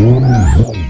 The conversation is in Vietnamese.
Música